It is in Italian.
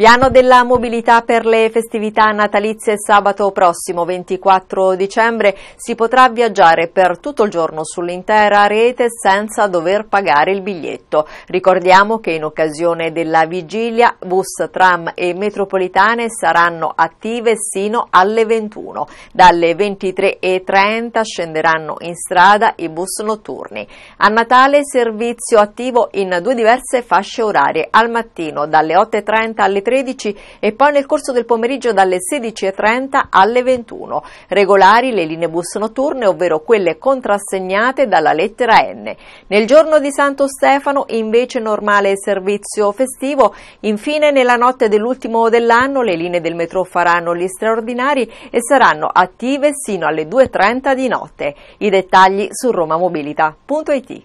Piano della mobilità per le festività natalizie sabato prossimo 24 dicembre si potrà viaggiare per tutto il giorno sull'intera rete senza dover pagare il biglietto. Ricordiamo che in occasione della vigilia bus, tram e metropolitane saranno attive sino alle 21. Dalle 23.30 scenderanno in strada i bus notturni. A Natale servizio attivo in due diverse fasce orarie, al mattino dalle 8.30 alle 13 e poi nel corso del pomeriggio dalle 16.30 alle 21. Regolari le linee bus notturne, ovvero quelle contrassegnate dalla lettera N. Nel giorno di Santo Stefano invece normale servizio festivo. Infine nella notte dell'ultimo dell'anno le linee del metro faranno gli straordinari e saranno attive sino alle 2.30 di notte. I dettagli su romamobilita.it.